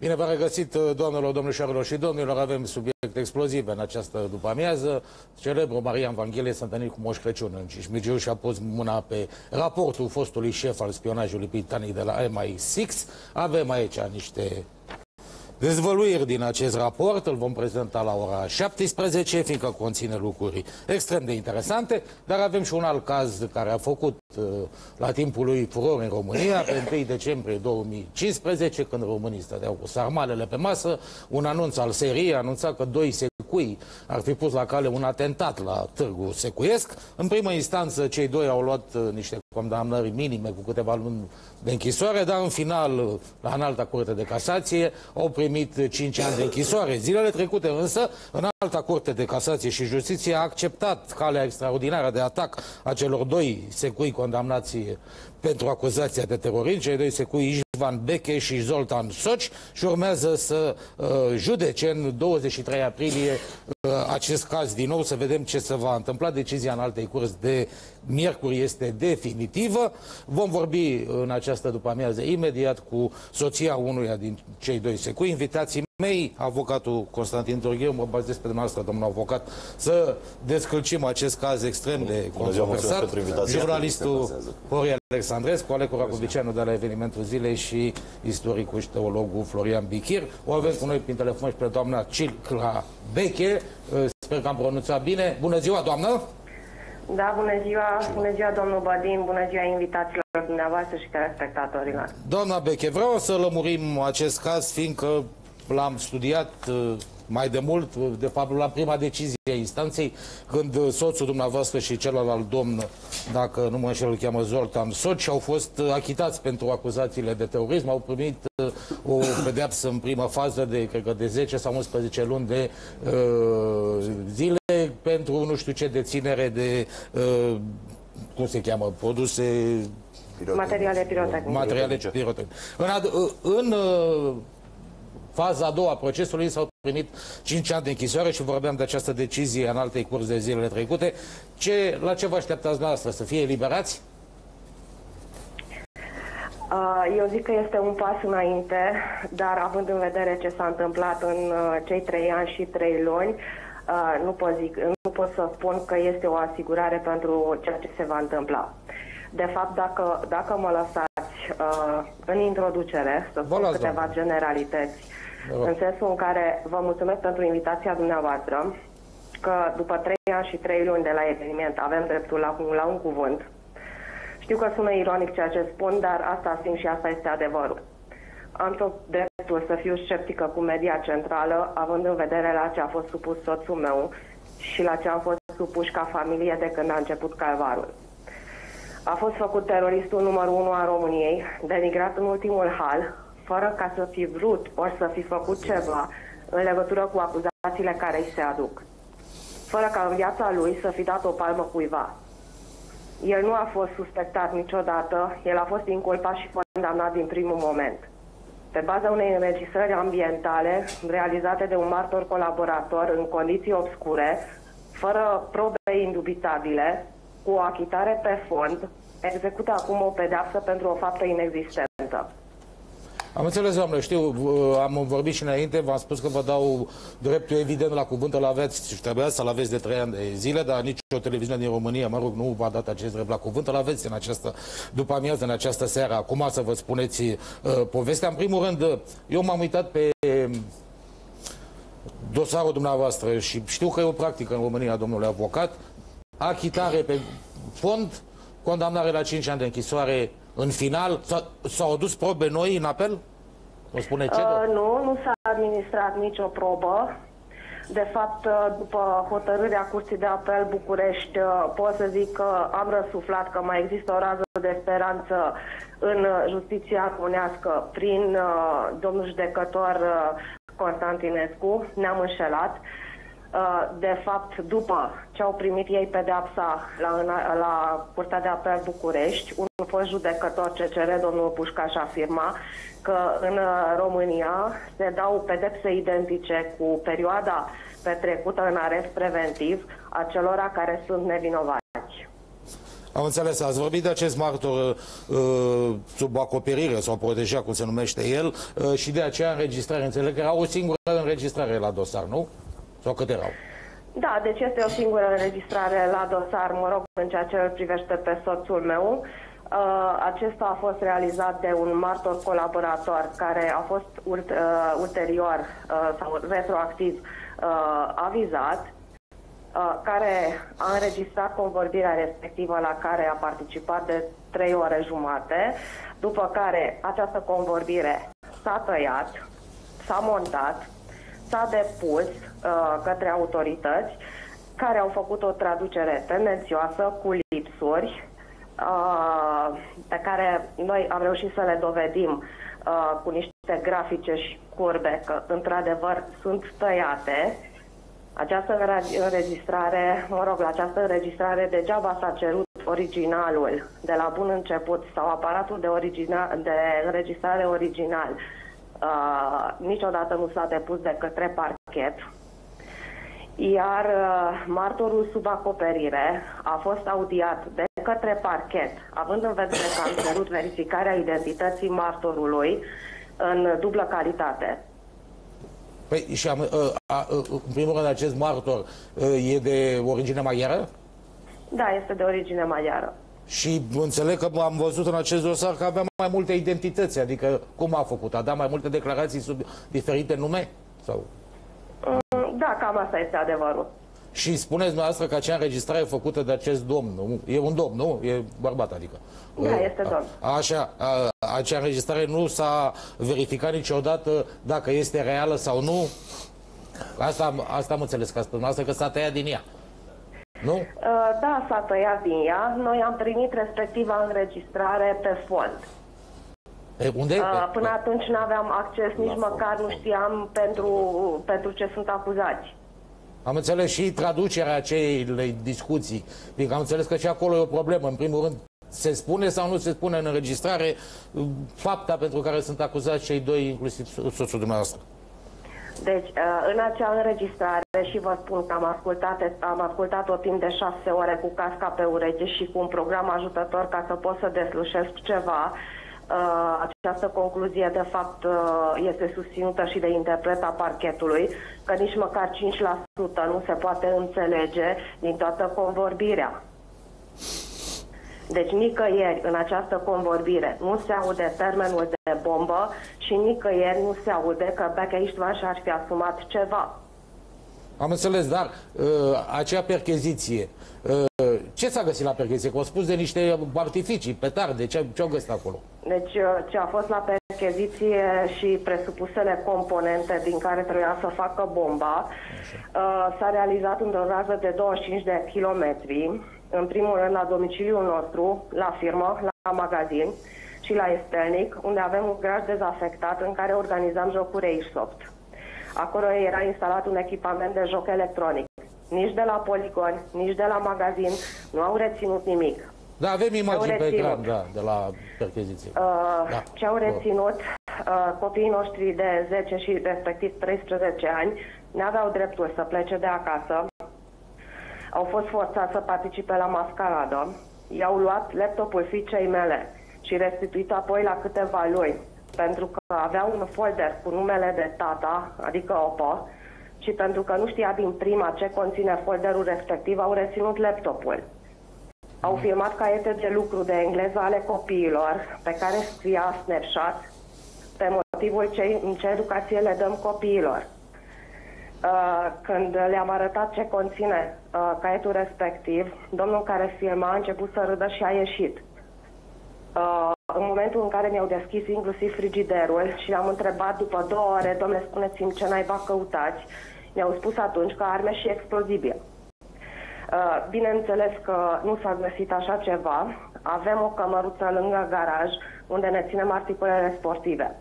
Bine v-am regăsit, doamnelor, domnișoarelor și domnilor. Avem subiect exploziv în această după-amiază. Celebrul Marian Vanghelie s-a întâlnit cu Moș Crăciun în Cismigiu și a pus mâna pe raportul fostului șef al spionajului britanic de la MI6. Avem aici niște dezvăluiri din acest raport, îl vom prezenta la ora 17, fiindcă conține lucruri extrem de interesante, dar avem și un alt caz care a făcut uh, la timpul lui furor în România, pe 1 decembrie 2015, când românii stăteau cu sarmalele pe masă, un anunț al seriei anunța că doi secui ar fi pus la cale un atentat la târgu secuiesc. În primă instanță, cei doi au luat uh, niște condamnări minime cu câteva luni de închisoare, dar în final, la înalta curte de casație, au primit 5 ani de închisoare. Zilele trecute însă, în alta curte de casație și justiție a acceptat calea extraordinară de atac a celor doi secui condamnați pentru acuzația de terorism, cei doi secui Ișvan Beche și Zoltan Soci și urmează să uh, judece în 23 aprilie uh, acest caz din nou, să vedem ce se va întâmpla. Decizia în altei curs de miercuri este definitivă. Vom vorbi în această după-amiază imediat cu soția unuia din cei doi secui, invitații mei, avocatul Constantin Turgheu, mă bazez pe dumneavoastră, domnul avocat, să descălcim acest caz extrem de controversat. Jurnalistul Horia Alexandrescu, Alecu Racovicianu de la evenimentul zilei și istoricul și teologul Florian Bichir. O avem cu noi prin telefon și pe doamna Cilcla Beche. Sper că am pronunțat bine. Bună ziua, doamnă! Da, bună ziua, bună ziua domnul Badin, bună ziua invitaților dumneavoastră și telespectatorilor. Doamna Beche, vreau să lămurim acest caz, fiindcă l-am studiat uh, mai de mult, uh, de fapt la prima decizie a instanței, când uh, soțul dumneavoastră și celălalt domn, dacă nu mă înșel, îl cheamă Zoltan Soci, au fost achitați pentru acuzațiile de terorism, au primit o pedeapsă în prima fază de, cred că de 10 sau 11 luni de uh, zile pentru nu știu ce deținere de, uh, cum se cheamă, produse Materiale pirotehnice. Materiale pirotehnice. În, în faza a doua a procesului s-au primit 5 ani de închisoare și vorbeam de această decizie în alte curs de zilele trecute. Ce, la ce vă așteptați dumneavoastră? Să fie eliberați? Eu zic că este un pas înainte, dar având în vedere ce s-a întâmplat în cei trei ani și trei luni, nu pot, zic, nu pot să spun că este o asigurare pentru ceea ce se va întâmpla. De fapt, dacă, dacă mă lăsați în introducere să spun câteva generalități, în sensul în care vă mulțumesc pentru invitația dumneavoastră, că după trei ani și trei luni de la eveniment avem dreptul la, la un cuvânt. Știu că sună ironic ceea ce spun, dar asta simt și asta este adevărul. Am tot dreptul să fiu sceptică cu media centrală, având în vedere la ce a fost supus soțul meu și la ce am fost supuși ca familie de când a început calvarul. A fost făcut teroristul numărul unu a României, denigrat în ultimul hal, fără ca să fi vrut ori să fi făcut ceva în legătură cu acuzațiile care îi se aduc. Fără ca în viața lui să fi dat o palmă cuiva. El nu a fost suspectat niciodată, el a fost inculpat și condamnat din primul moment. Pe baza unei înregistrări ambientale realizate de un martor colaborator în condiții obscure, fără probe indubitabile, cu o achitare pe fond, execută acum o pedeapsă pentru o faptă inexistentă. Am înțeles, doamnă, știu, am vorbit și înainte, v-am spus că vă dau dreptul evident la cuvânt, îl aveți și trebuia să-l aveți de trei ani de zile, dar nici o televiziune din România, mă rog, nu v-a dat acest drept la cuvânt, îl aveți în această după amiază, în această seară, acum să vă spuneți uh, povestea. În primul rând, eu m-am uitat pe dosarul dumneavoastră și știu că e o practică în România, domnule avocat, achitare pe fond, condamnare la 5 ani de închisoare în final, s-au adus probe noi în apel? O spune ce? Uh, nu, nu s-a administrat nicio probă. De fapt, uh, după hotărârea Curții de Apel București, uh, pot să zic că am răsuflat că mai există o rază de speranță în justiția românească prin uh, domnul judecător uh, Constantinescu. Ne-am înșelat. Uh, Uh, de fapt, după ce au primit ei pedeapsa la, la Curtea de Apel București, un fost judecător CCR, domnul Pușcaș, afirma că în uh, România se dau pedepse identice cu perioada petrecută în arest preventiv a celora care sunt nevinovați. Am înțeles, ați vorbit de acest martor uh, sub acoperire sau protejat, cum se numește el, uh, și de aceea înregistrare. Înțeleg că era o singură înregistrare la dosar, nu? Sau câte erau? Da, deci este o singură înregistrare la dosar, mă rog, în ceea ce îl privește pe soțul meu. Uh, acesta a fost realizat de un martor colaborator care a fost ult, uh, ulterior uh, sau retroactiv uh, avizat, uh, care a înregistrat convorbirea respectivă la care a participat de trei ore jumate, după care această convorbire s-a tăiat, s-a montat, s-a depus uh, către autorități care au făcut o traducere tendențioasă cu lipsuri uh, pe care noi am reușit să le dovedim uh, cu niște grafice și curbe că într-adevăr sunt tăiate. Această înregistrare, mă rog, la această înregistrare degeaba s-a cerut originalul de la bun început sau aparatul de, origina, de înregistrare original uh, niciodată nu s-a depus de către parchet, iar uh, martorul sub acoperire a fost audiat de către parchet, având în vedere că am cerut verificarea identității martorului în dublă calitate. Păi, și am, a, uh, a, uh, în primul rând, acest martor e de origine maghiară? Da, este de origine maghiară. Și înțeleg că am văzut în acest dosar că avea mai multe identități, adică cum a făcut? A dat mai multe declarații sub diferite nume? Sau? Mm, da, cam asta este adevărul. Și spuneți dumneavoastră că acea înregistrare făcută de acest domn, nu? e un domn, nu? E bărbat, adică. Da, este domn. Așa, a, acea înregistrare nu s-a verificat niciodată dacă este reală sau nu? Asta, asta am înțeles, că asta că s-a tăiat din ea. Nu? Uh, da, s-a tăiat din ea. Noi am primit respectiva înregistrare pe fond. E, unde? Uh, până atunci nu aveam acces, nici La măcar nu știam pentru, pentru ce sunt acuzați. Am înțeles și traducerea acelei discuții. Adică am înțeles că și acolo e o problemă. În primul rând, se spune sau nu se spune în înregistrare fapta pentru care sunt acuzați cei doi, inclusiv soțul dumneavoastră. Deci, uh, în acea înregistrare, și vă spun că am ascultat, am ascultat-o timp de șase ore cu casca pe ureche și cu un program ajutător ca să pot să deslușesc ceva, uh, această concluzie, de fapt, uh, este susținută și de interpreta parchetului, că nici măcar 5% nu se poate înțelege din toată convorbirea. Deci nicăieri în această convorbire nu se aude termenul de bombă și nicăieri nu se aude că Beca Istvan și-ar fi asumat ceva. Am înțeles, dar uh, acea percheziție, uh, ce s-a găsit la percheziție? Că au spus de niște artificii, petarde, ce, ce au găsit acolo? Deci uh, ce a fost la percheziție și presupusele componente din care trebuia să facă bomba, uh, s-a realizat într-o rază de 25 de kilometri, în primul rând la domiciliul nostru, la firmă, la magazin și la Estelnic, unde avem un graj dezafectat în care organizam jocuri Airsoft. Acolo era instalat un echipament de joc electronic. Nici de la poligon, nici de la magazin nu au reținut nimic. Da, avem imagini pe ecran, da, de la percheziție. Uh, da. Ce au reținut uh, copiii noștri de 10 și respectiv 13 ani n-aveau dreptul să plece de acasă, au fost forțați să participe la mascaradă, i-au luat laptopul fiicei mele și restituit apoi la câteva luni, pentru că avea un folder cu numele de tata, adică OPO, și pentru că nu știa din prima ce conține folderul respectiv, au reținut laptopul. Au filmat caiete de lucru de engleză ale copiilor, pe care scria snapshot pe motivul ce, în ce educație le dăm copiilor. Uh, când le-am arătat ce conține uh, caietul respectiv, domnul care filma a început să râdă și a ieșit. Uh, în momentul în care mi-au deschis inclusiv frigiderul și le-am întrebat după două ore, domnule, spuneți-mi ce naiba căutați, mi-au spus atunci că arme și explozibil. Uh, bineînțeles că nu s-a găsit așa ceva. Avem o cămăruță lângă garaj unde ne ținem articolele sportive.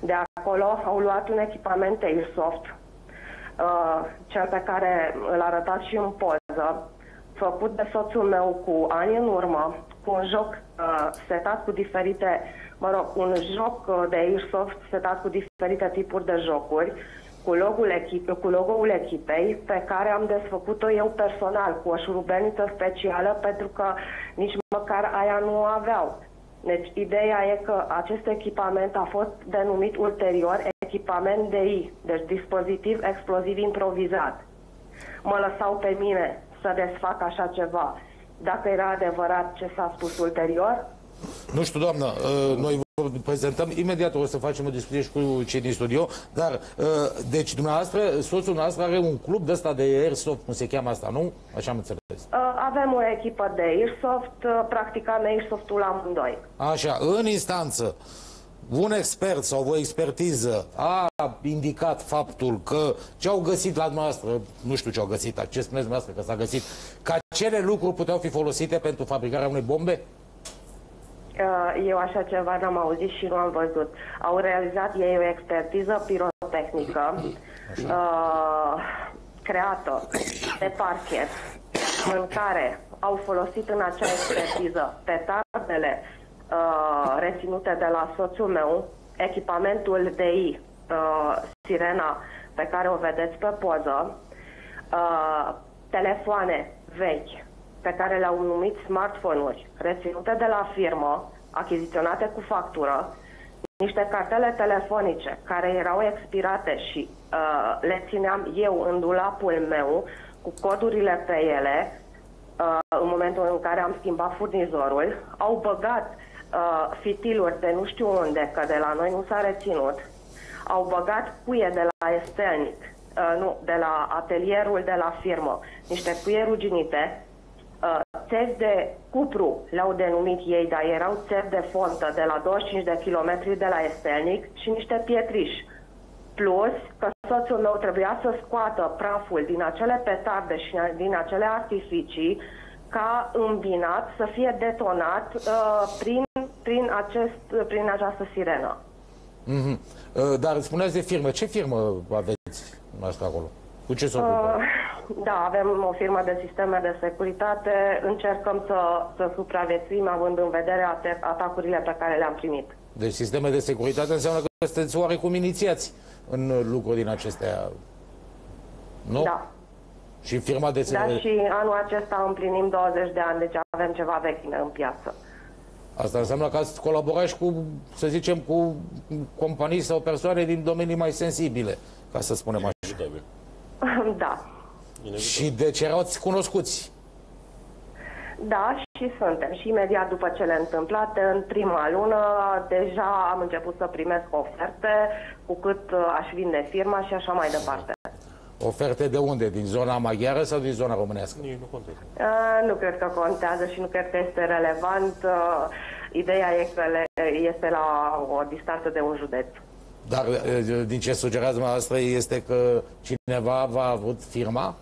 De acolo au luat un echipament Airsoft uh, cel pe care îl arătați și în poză, făcut de soțul meu cu ani în urmă, cu un joc uh, setat cu diferite, mă rog, un joc uh, de Airsoft setat cu diferite tipuri de jocuri, cu logo-ul, echip, cu logo-ul echipei pe care am desfăcut-o eu personal cu o șurubelniță specială pentru că nici măcar aia nu o aveau. Deci ideea e că acest echipament a fost denumit ulterior echipament DI, deci dispozitiv exploziv improvizat. Mă lăsau pe mine să desfac așa ceva. Dacă era adevărat ce s-a spus ulterior, nu știu, doamnă, uh, noi vă prezentăm, imediat o să facem o discuție și cu cei din studio, dar, uh, deci, dumneavoastră, soțul nostru are un club de ăsta de airsoft, cum se cheamă asta, nu? Așa am înțeles. Uh, avem o echipă de airsoft, practicam airsoft-ul amândoi. Așa, în instanță, un expert sau o expertiză a indicat faptul că ce au găsit la noastră, nu știu ce au găsit, ce spuneți dumneavoastră că s-a găsit, că acele lucruri puteau fi folosite pentru fabricarea unei bombe? Uh, eu așa ceva n-am auzit și nu am văzut. Au realizat ei o expertiză pirotehnică uh, creată de parchet în care au folosit în acea expertiză petardele uh, reținute de la soțul meu, echipamentul DI, uh, sirena pe care o vedeți pe poză, uh, telefoane vechi pe care le-au numit smartphone-uri, reținute de la firmă, achiziționate cu factură, niște cartele telefonice care erau expirate și uh, le țineam eu în dulapul meu cu codurile pe ele uh, în momentul în care am schimbat furnizorul, au băgat uh, fitiluri de nu știu unde, că de la noi nu s-a reținut, au băgat cuie de la Estelnic, uh, nu, de la atelierul de la firmă, niște cuie ruginite, uh, țevi de cupru, le-au denumit ei, dar erau țevi de fontă de la 25 de kilometri de la Estelnic și niște pietriși. Plus că soțul meu trebuia să scoată praful din acele petarde și din acele artificii ca îmbinat să fie detonat uh, prin, prin, acest, prin această sirenă. Mm-hmm. Uh, dar spuneați de firmă. Ce firmă aveți asta acolo? Cu ce se ocupă? Uh, da, avem o firmă de sisteme de securitate. Încercăm să, să supraviețuim având în vedere atacurile pe care le-am primit. Deci sisteme de securitate înseamnă că sunteți oarecum inițiați în lucruri din acestea, nu? Da. Și firma de Da, și anul acesta împlinim 20 de ani, deci avem ceva vechime în piață. Asta înseamnă că ați colaborat și cu, să zicem, cu companii sau persoane din domenii mai sensibile, ca să spunem așa. Da. Și deci erați cunoscuți? Da, și suntem. Și imediat după cele întâmplate, în prima lună, deja am început să primesc oferte cu cât uh, aș vinde firma și așa mai departe. Oferte de unde? Din zona maghiară sau din zona românească? Nici nu contează. Uh, nu cred că contează și nu cred că este relevant. Uh, ideea e că le, este la o distanță de un județ. Dar din ce sugerați dumneavoastră este că cineva va avut firma?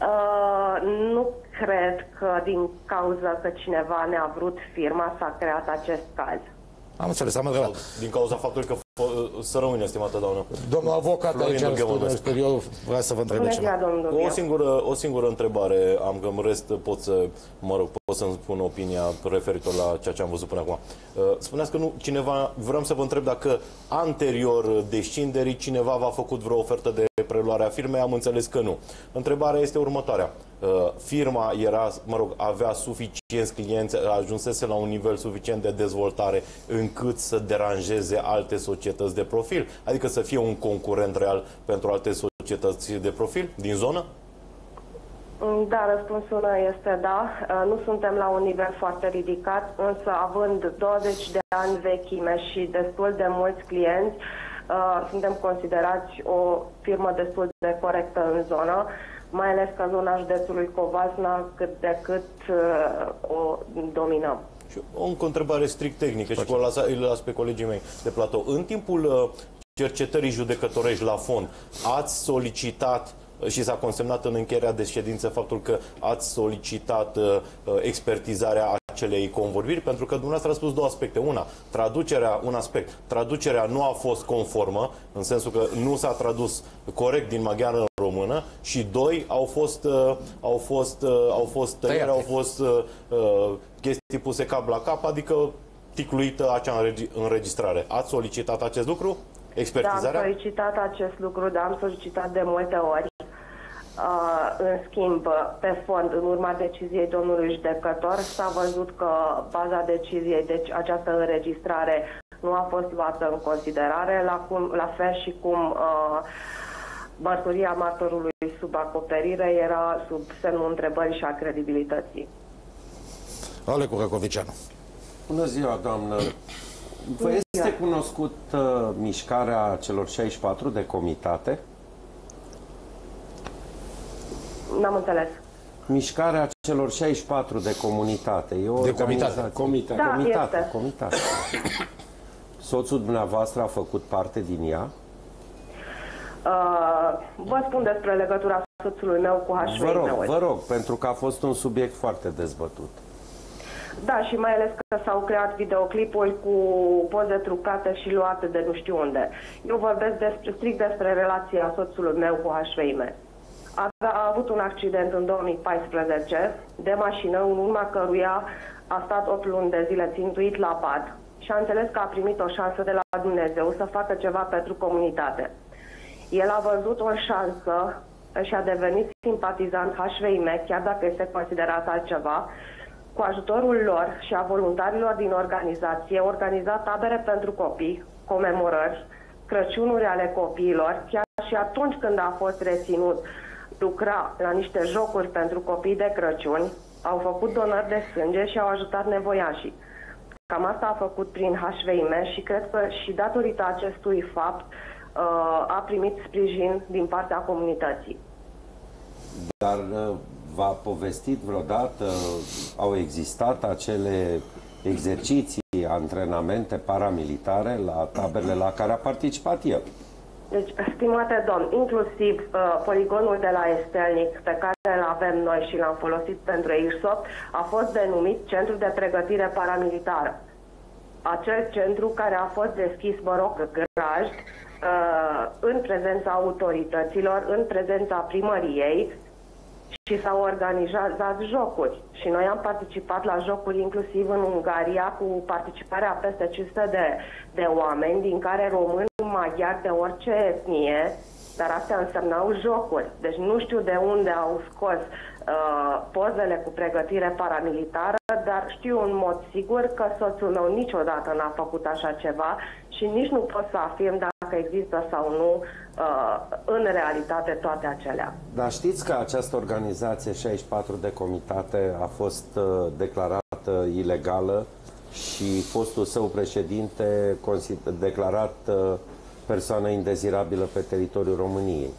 Uh, nu cred că din cauza că cineva ne-a vrut firma s-a creat acest caz. Am înțeles, am întrebat. Din cauza faptului că să rămâne, estimată doamnă. Domnul avocat aici în studiu, vreau să vă întreb ceva. O singură, o singură întrebare am, că în rest pot să, mă rog, pot să-mi spun opinia referitor la ceea ce am văzut până acum. Uh, spuneați că nu, cineva, vreau să vă întreb dacă anterior descinderii cineva v-a făcut vreo ofertă de preluare a firmei, am înțeles că nu. Întrebarea este următoarea. Uh, firma era, mă rog, avea suficienți clienți, ajunsese la un nivel suficient de dezvoltare încât să deranjeze alte societăți de profil, adică să fie un concurent real pentru alte societăți de profil din zonă? Da, răspunsul este da. Uh, nu suntem la un nivel foarte ridicat, însă având 20 de ani vechime și destul de mulți clienți, uh, suntem considerați o firmă destul de corectă în zonă mai ales că zona județului Covasna cât de cât uh, o dominăm. Și o încă întrebare strict tehnică și las, îi las pe colegii mei de platou. În timpul uh, cercetării judecătorești la fond, ați solicitat și s-a consemnat în încheierea de ședință faptul că ați solicitat uh, uh, expertizarea acelei convorbiri, pentru că dumneavoastră a spus două aspecte. Una, traducerea, un aspect, traducerea nu a fost conformă, în sensul că nu s-a tradus corect din maghiară în română și doi, au fost, uh, au fost, uh, au fost tăieri, au fost uh, uh, chestii puse cap la cap, adică ticluită acea înregistrare. Ați solicitat acest lucru? expertizarea? Da, am solicitat acest lucru, dar am solicitat de multe ori. Uh, în schimb, pe fond, în urma deciziei domnului judecător, s-a văzut că baza deciziei, deci această înregistrare, nu a fost luată în considerare, la, cum, la fel și cum uh, mărturia martorului sub acoperire era sub semnul întrebării și a credibilității. Ale Curăcovicianu. Bună ziua, doamnă. Vă este cunoscut uh, mișcarea celor 64 de comitate? N-am înțeles. Mișcarea celor 64 de comunitate. E o De organizație- comitate. Da, comitate, este. comitate. Soțul dumneavoastră a făcut parte din ea? Uh, vă spun despre legătura soțului meu cu Vă rog, HIV-ul. vă rog, pentru că a fost un subiect foarte dezbătut. Da, și mai ales că s-au creat videoclipuri cu poze trucate și luate de nu știu unde. Eu vorbesc despre, strict despre relația soțului meu cu HIV. A, a avut un accident în 2014 de mașină, în urma căruia a stat 8 luni de zile țintuit la pat și a înțeles că a primit o șansă de la Dumnezeu să facă ceva pentru comunitate. El a văzut o șansă și a devenit simpatizant HVIM, chiar dacă este considerat altceva, cu ajutorul lor și a voluntarilor din organizație, organiza tabere pentru copii, comemorări, Crăciunuri ale copiilor, chiar și atunci când a fost reținut, lucra la niște jocuri pentru copii de Crăciun, au făcut donări de sânge și au ajutat nevoiașii. Cam asta a făcut prin HVIM și cred că și datorită acestui fapt uh, a primit sprijin din partea comunității. Dar uh, v-a povestit vreodată, au existat acele exerciții, antrenamente paramilitare la taberele la care a participat el? Deci, stimate domn, inclusiv uh, poligonul de la Estelnic, pe care îl avem noi și l-am folosit pentru Airsoft, a fost denumit Centru de Pregătire Paramilitară. Acel centru care a fost deschis, mă rog, grajd, uh, în prezența autorităților, în prezența primăriei și s-au organizat jocuri. Și noi am participat la jocuri inclusiv în Ungaria cu participarea a peste 500 de, de oameni, din care români, maghiari de orice etnie, dar astea însemnau jocuri. Deci nu știu de unde au scos uh, pozele cu pregătire paramilitară, dar știu în mod sigur că soțul meu niciodată n-a făcut așa ceva și nici nu pot să afirm dacă există sau nu uh, în realitate toate acelea. Dar știți că această organizație 64 de comitate a fost uh, declarată ilegală și fostul său președinte consi- declarat uh, persoană indezirabilă pe teritoriul României.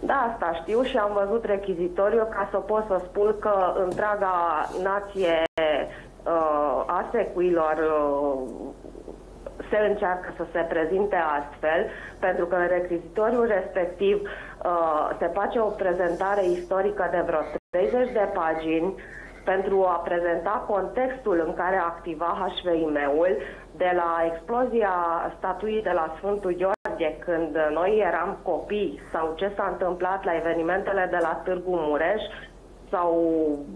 Da, asta știu și am văzut rechizitoriu ca să pot să spun că întreaga nație uh, a secuilor uh, se încearcă să se prezinte astfel, pentru că în rechizitoriul respectiv uh, se face o prezentare istorică de vreo 30 de pagini pentru a prezenta contextul în care activa HVIM-ul, de la explozia statuii de la Sfântul Gheorghe, când noi eram copii, sau ce s-a întâmplat la evenimentele de la Târgu Mureș, sau,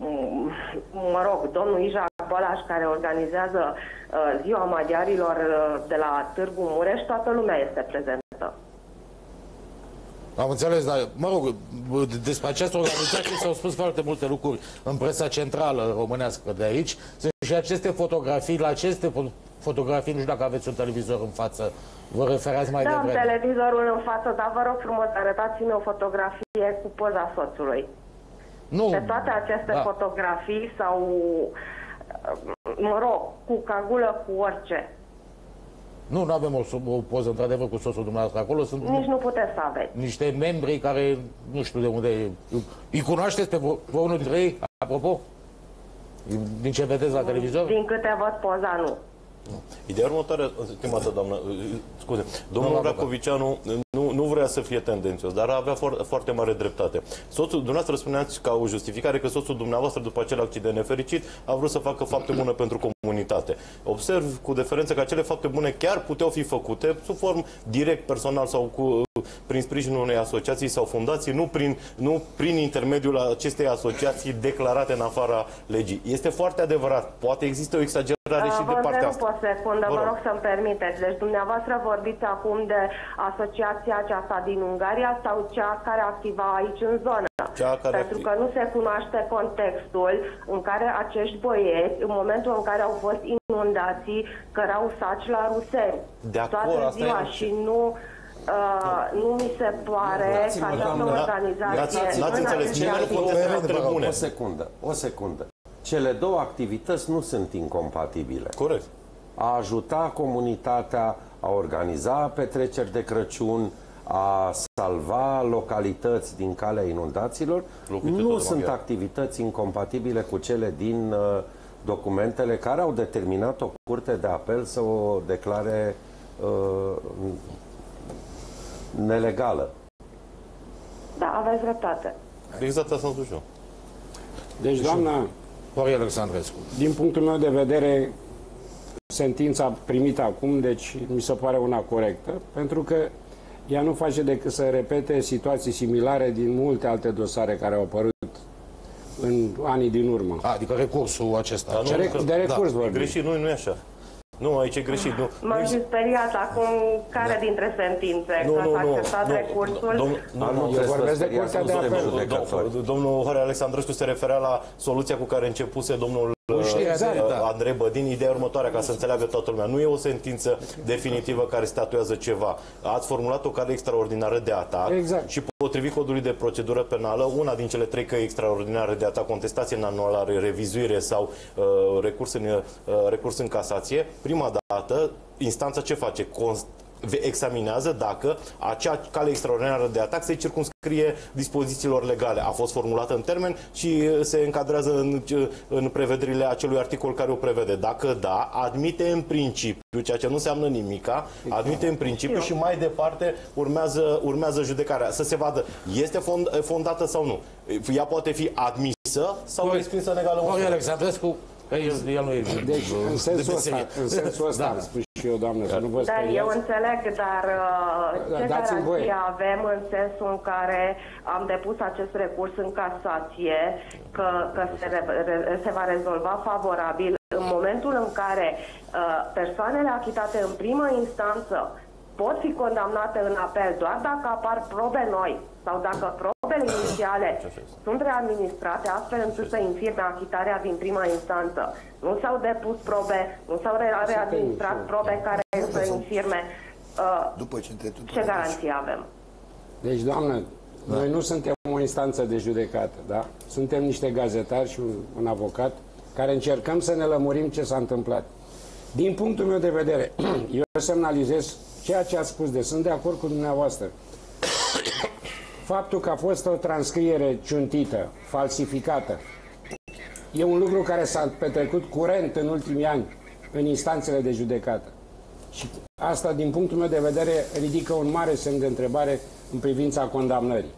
m- mă rog, domnul Ija Bălaș, care organizează uh, Ziua Maghiarilor uh, de la Târgu Mureș, toată lumea este prezentă. Am înțeles, dar, mă rog, despre această organizație s-au spus foarte multe lucruri în presa centrală românească de aici. Sunt și aceste fotografii, la aceste fo- fotografii, nu știu dacă aveți un televizor în față, vă referați mai Da, am devreme. televizorul în față, dar vă rog frumos, arătați-mi o fotografie cu poza soțului. Nu, Pe toate aceste da. fotografii sau, mă rog, cu cagulă, cu orice. Nu, nu avem o, o poză într-adevăr cu soțul dumneavoastră acolo. Sunt Nici nu puteți să aveți. niște membri care nu știu de unde... Îi cunoașteți pe vo- pe unul dintre ei, apropo? Din ce vedeți la televizor? Din câte văd poza, nu. Ideea următoare, stimată doamnă, uh, scuze, domnul Domnul Racovicianu nu, nu vrea să fie tendențios, dar avea foarte, foarte mare dreptate. Soțul, dumneavoastră spuneați ca o justificare că soțul dumneavoastră, după acel accident nefericit, a vrut să facă fapte bune pentru comunitate. Observ cu deferență că acele fapte bune chiar puteau fi făcute sub form direct, personal sau cu, prin sprijinul unei asociații sau fundații, nu prin, nu prin intermediul acestei asociații declarate în afara legii. Este foarte adevărat. Poate există o exagerare și de partea asta. Vă o secundă, mă rog să-mi permiteți. Deci dumneavoastră vorbiți acum de asociația aceasta din Ungaria sau cea care activa aici în zonă? Cea care Pentru că nu se cunoaște contextul în care acești băieți, în momentul în care au fost inundații, cărau saci la Ruseni. De acord, toată asta ziua e- și nu... Uh, nu mi se pare că această doamnă, organizație... n-ați- n-ați în înțeles, acest nimeni nu timp- contestă Coerent, faptele vă rog, bune. O secundă, o secundă. Cele două activități nu sunt incompatibile. Corect. A ajuta comunitatea, a organiza petreceri de Crăciun, a salva localități din calea inundațiilor, Locuiți nu tot sunt maghiar. activități incompatibile cu cele din uh, documentele care au determinat o curte de apel să o declare uh, nelegală. Da, aveți dreptate. Exact asta am spus și eu. Deci, doamna, Horia Alexandrescu. din punctul meu de vedere, sentința primită acum, deci mi se pare una corectă, pentru că ea nu face decât să repete situații similare din multe alte dosare care au apărut în anii din urmă. A, adică recursul acesta. Dar nu, De, că- de recurs E vorbim. greșit, nu, nu e așa. Nu, aici e greșit. Nu, nu M-am exist- și speriat acum care dintre sentințe, nu, că nu, s-a nu, acceptat nu, recursul. domn- nu, Dar nu, nu eu trebuie să vorbesc de speriați, Curtea nu de suntem Apel. judecători. Dom- Domnul Horea Alexandrescu se referea la soluția cu care începuse domnul știu, uh, exact, uh, da. Andrei Bădin, ideea următoare, ca să înțeleagă toată lumea. Nu e o sentință definitivă care statuează ceva. Ați formulat o cale extraordinară de atac Exact. și potrivit codului de procedură penală, una din cele trei căi extraordinare de atac, contestație în anualare, revizuire sau uh, recurs, în, uh, recurs în casație, prima dată, instanța ce face? Const- ve- examinează dacă acea cale extraordinară de atac se circunscrie dispozițiilor legale. A fost formulată în termen și uh, se încadrează în, uh, în prevederile acelui articol care o prevede. Dacă da, admite în principiu, ceea ce nu înseamnă nimica, admite în principiu și mai departe urmează, urmează judecarea. Să se vadă, este fond, fondată sau nu. Ea poate fi admisă sau respinsă în egală Horia măsură. Alexandrescu, că el, el nu e... Deci, în sensul de ăsta, meserie. în sensul ăsta Da. Am spus și eu, doamnă, să nu vă Dar eu speriați. înțeleg, dar uh, Da, ce dați-mi voie. garanție avem în sensul în care am depus acest recurs în casație, că, că se, re, re, se va rezolva favorabil în momentul în care uh, persoanele achitate în primă instanță pot fi condamnate în apel doar dacă apar probe noi sau dacă probele inițiale sunt readministrate astfel încât să infirme achitarea din prima instanță. Nu s-au depus probe, nu s-au re- readministrat probe care să infirme. Uh, După ce între ce garanție avem? Deci, doamnă, noi nu suntem o instanță de judecată, da? Suntem niște gazetari și un, un avocat care încercăm să ne lămurim ce s-a întâmplat. Din punctul meu de vedere, eu semnalizez ceea ce ați spus, de sunt de acord cu dumneavoastră. Faptul că a fost o transcriere ciuntită, falsificată, e un lucru care s-a petrecut curent în ultimii ani în instanțele de judecată. Și asta, din punctul meu de vedere, ridică un mare semn de întrebare în privința condamnării.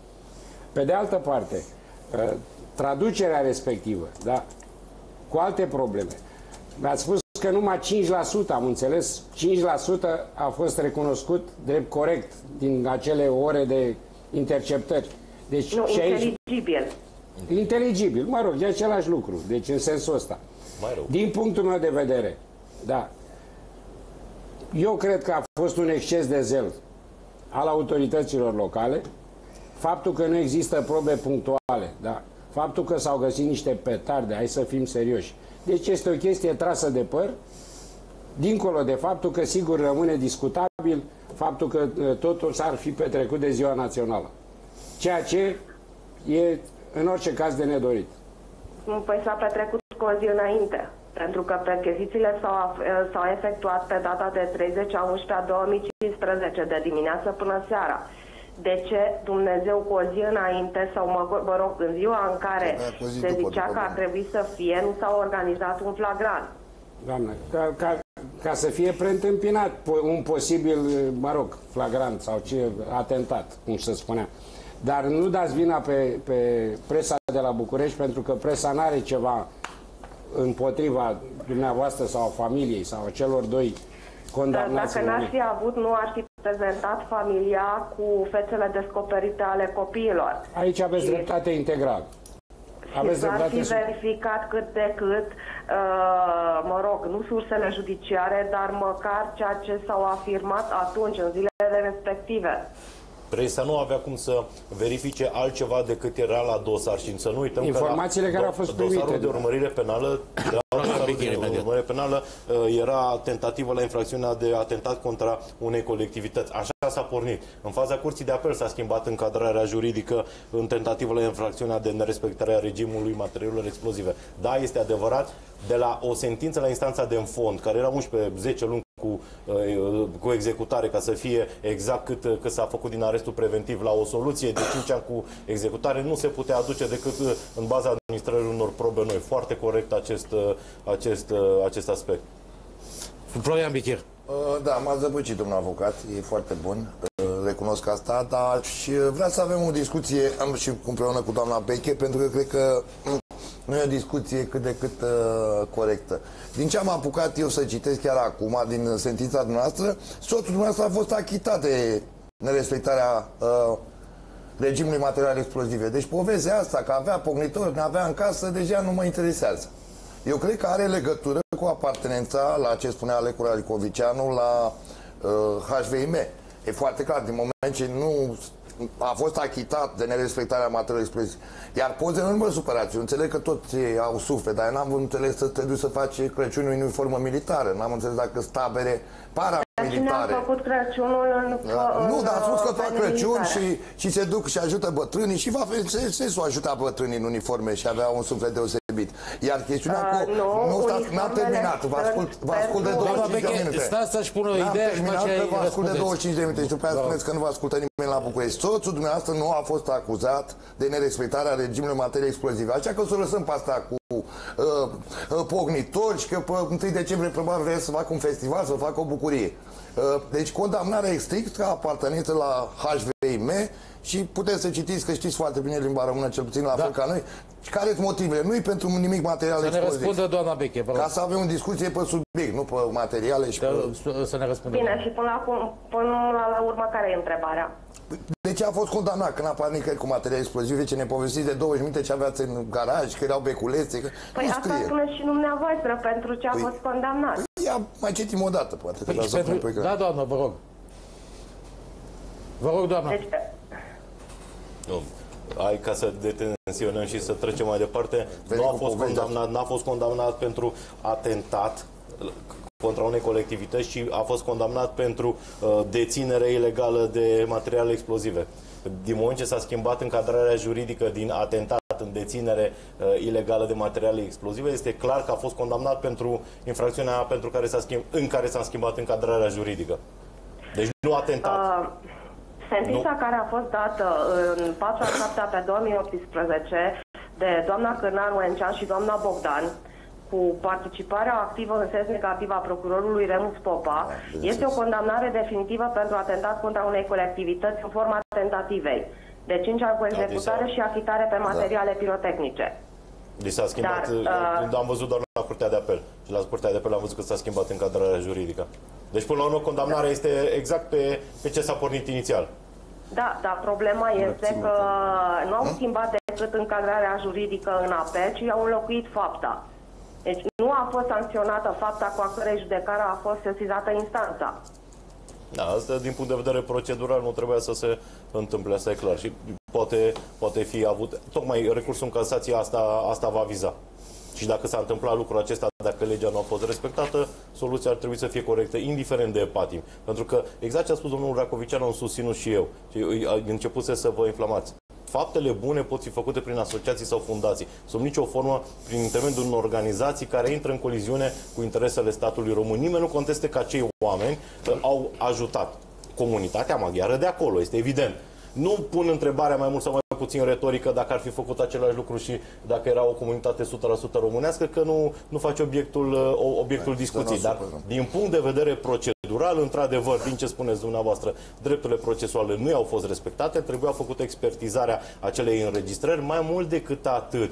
Pe de altă parte, uh, traducerea respectivă, da, cu alte probleme. Mi-ați spus că numai 5%, am înțeles, 5% a fost recunoscut drept corect din acele ore de interceptări. Deci Nu, și aici, inteligibil. inteligibil, mă rog, e același lucru, deci în sensul ăsta. Mai rău. Din punctul meu de vedere, da, eu cred că a fost un exces de zel al autorităților locale, faptul că nu există probe punctuale, da, faptul că s-au găsit niște petarde, hai să fim serioși. Deci este o chestie trasă de păr, dincolo de faptul că sigur rămâne discutabil faptul că uh, totul s-ar fi petrecut de ziua națională. Ceea ce e în orice caz de nedorit. Păi s-a petrecut cu o zi înainte, pentru că perchezițiile s-au, af- s-au efectuat pe data de 30 a 11 a 2015, de dimineață până seara. De ce Dumnezeu cu o zi înainte, sau mă, mă rog, în ziua în care Da, cu o zi se după, zicea după că ar bine. trebui să fie, nu s-a organizat un flagrant? Doamne, ca, ca, ca să fie preîntâmpinat un posibil, mă rog, flagrant sau ce, atentat, cum se spunea. Dar nu dați vina pe, pe presa de la București, pentru că presa nu are ceva împotriva dumneavoastră sau a familiei sau a celor doi condamnați. Dacă n-ar fi avut, nu ar fi prezentat familia cu fețele descoperite ale copiilor. Aici aveți și... dreptate integral. Aveți s-ar fi verificat cât de cât, uh, mă rog, nu sursele judiciare, dar măcar ceea ce s-au afirmat atunci, în zilele respective. Presa nu avea cum să verifice altceva decât era la dosar și să nu uităm Informațiile că care au fost primite. Dosarul de urmărire penală, de urmărire penală uh, era tentativă la infracțiunea de atentat contra unei colectivități. Așa s-a pornit. În faza curții de apel s-a schimbat încadrarea juridică în tentativă la infracțiunea de nerespectare a regimului materialelor explozive. Da, este adevărat, de la o sentință la instanța de înfond, care era 11-10 luni cu, uh, cu executare, ca să fie exact cât, uh, cât s-a făcut din arestul preventiv la o soluție de 5 ani cu executare, nu se putea aduce decât uh, în baza administrării unor probe noi. Foarte corect acest, acest, acest aspect. Florian Bichir. Da, m-a zăpăcit domnul avocat, e foarte bun, recunosc asta, dar și vreau să avem o discuție am și împreună cu doamna Beche, pentru că cred că nu e o discuție cât de cât uh, corectă. Din ce am apucat eu să citesc chiar acum, din sentința dumneavoastră, soțul dumneavoastră a fost achitat de nerespectarea uh, regimului material explozive. Deci povestea asta, că avea pognitori, ne avea în casă, deja nu mă interesează. Eu cred că are legătură cu apartenența la ce spunea Alecu Radicoviceanu la uh, HVIM. E foarte clar, din moment ce nu a fost achitat de nerespectarea materialului expres. Iar pozele nu mă supărați. Eu înțeleg că toți au suflet, dar n-am înțeles să te duci să faci Crăciun în uniformă militară. N-am înțeles dacă stabere paramilitare. Cine a făcut Crăciunul în, da, Nu, dar a spus că fac Crăciun și, și se duc și ajută bătrânii și va fi sensul ajuta bătrânii în uniforme și avea un suflet deosebit. Iar chestiunea uh, cu... Nu, nu stați, n-am terminat. Vă ascult, vă ascult de 25 de minute. Stați să-și pună o idee și vă ascult de 25 de minute și după aceea spuneți că nu vă ascultă nimeni la București. Soțul dumneavoastră nu a fost acuzat de nerespectarea regimului materie explozive. Așa că o să lăsăm pe asta cu uh, uh, pognitori și că pe 1 decembrie probabil vrea să facă un festival, să facă o bucurie. Uh, deci condamnarea e strict ca apartenență la HVIM și puteți să citiți că știți foarte bine limba română, cel puțin la da. fel ca noi. Și care sunt motivele? Nu e pentru nimic material Să ne răspundă doamna Beche, vă Ca să avem o discuție pe subiect, nu pe materiale și pe... Să ne răspundă. Bine, și până la, până la urmă, care e întrebarea? De ce a fost condamnat? Când a apărut nicăieri cu materiale explozive, ce ne povestiți de 20 minute ce aveați în garaj, că erau beculețe, că Păi nu asta spuneți și dumneavoastră pentru ce a păi, fost condamnat. Păi, ia, mai citim o dată, poate. Păi, pentru... Pe da, doamnă, vă rog. Vă rog, doamnă. Deci, nu. Ai ca să detenționăm și să trecem mai departe. Veni nu a fost condamnat, n-a fost condamnat pentru atentat contra unei colectivități, ci a fost condamnat pentru uh, deținere ilegală de materiale explozive. Din moment ce s-a schimbat încadrarea juridică din atentat în deținere uh, ilegală de materiale explozive, este clar că a fost condamnat pentru infracțiunea pentru care s-a schimb, în care s-a schimbat încadrarea juridică. Deci nu atentat. Uh... Sentința nu. care a fost dată în 4 7 pe 2018 de doamna Cârnaru Encean și doamna Bogdan cu participarea activă în sens negativ a procurorului Remus Popa, da, este o condamnare definitivă pentru atentat contra unei colectivități în forma tentativei, de 5 ani cu da, executare da, și achitare pe materiale da. pirotehnice. Li s-a schimbat, Dar, uh, am văzut doar la Curtea de Apel și la Curtea de Apel am văzut că s-a schimbat încadrarea juridică. Deci, până la urmă, condamnarea da. este exact pe, pe ce s-a pornit inițial. Da, dar problema este că nu au schimbat decât încadrarea juridică în apel, ci au înlocuit fapta. Deci nu a fost sancționată fapta cu a cărei judecare a fost sesizată instanța. Da, asta din punct de vedere procedural nu trebuia să se întâmple, asta e clar. Și poate, poate fi avut, tocmai recursul în casație asta, asta va viza. Și dacă s-a întâmplat lucrul acesta, dacă legea nu a fost respectată, soluția ar trebui să fie corectă, indiferent de patim. Pentru că, exact ce a spus domnul Racovicianu, am susținut și eu. Și începuse să vă inflamați. Faptele bune pot fi făcute prin asociații sau fundații, sub nicio formă prin intermediul unor organizații care intră în coliziune cu interesele statului român. Nimeni nu conteste că acei oameni au ajutat comunitatea maghiară de acolo, este evident. Nu pun întrebarea mai mult sau mai puțin retorică dacă ar fi făcut același lucru și dacă era o comunitate 100% românească, că nu, nu face obiectul, uh, obiectul discuției. Dar din punct de vedere procedural, într-adevăr, din ce spuneți dumneavoastră, drepturile procesuale nu au fost respectate, trebuia făcută expertizarea acelei înregistrări, mai mult decât atât.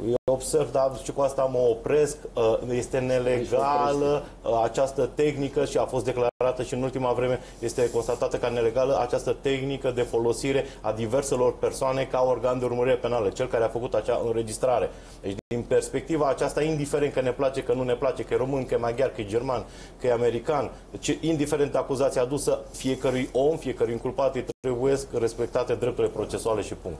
Eu observ, dar și cu asta mă opresc, uh, este nelegală uh, această tehnică și a fost declarată și în ultima vreme este constatată ca nelegală această tehnică de folosire a diverselor persoane ca organ de urmărire penală, cel care a făcut acea înregistrare. Deci, din perspectiva aceasta, indiferent că ne place, că nu ne place, că e român, că e maghiar, că e german, că e american, deci, indiferent de acuzația adusă fiecărui om, fiecărui inculpat, îi trebuie respectate drepturile procesuale și punct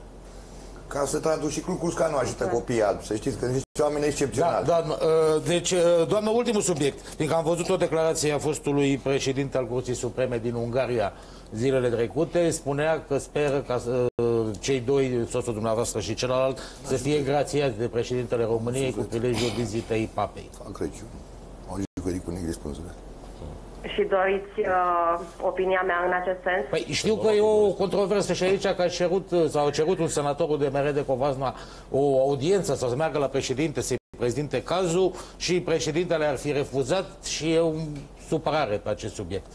ca să traduc și Clucusca nu ajută copiii albi. Să știți că sunt oameni excepționali. Da, doamnă, uh, deci, uh, doamnă, ultimul subiect. Fiindcă am văzut o declarație a fostului președinte al Curții Supreme din Ungaria zilele trecute, spunea că speră ca să, uh, cei doi, soțul dumneavoastră și celălalt, să fie grațiați de președintele României cu prilejul vizitei papei. Fac Crăciun. Au jucărit cu negri spânzure. Și doriți uh, opinia mea în acest sens? Păi știu că e o controversă și aici că a cerut, sau a cerut un senator de mere de Covazna o audiență sau să meargă la președinte să-i prezinte cazul și președintele ar fi refuzat și e o supărare pe acest subiect.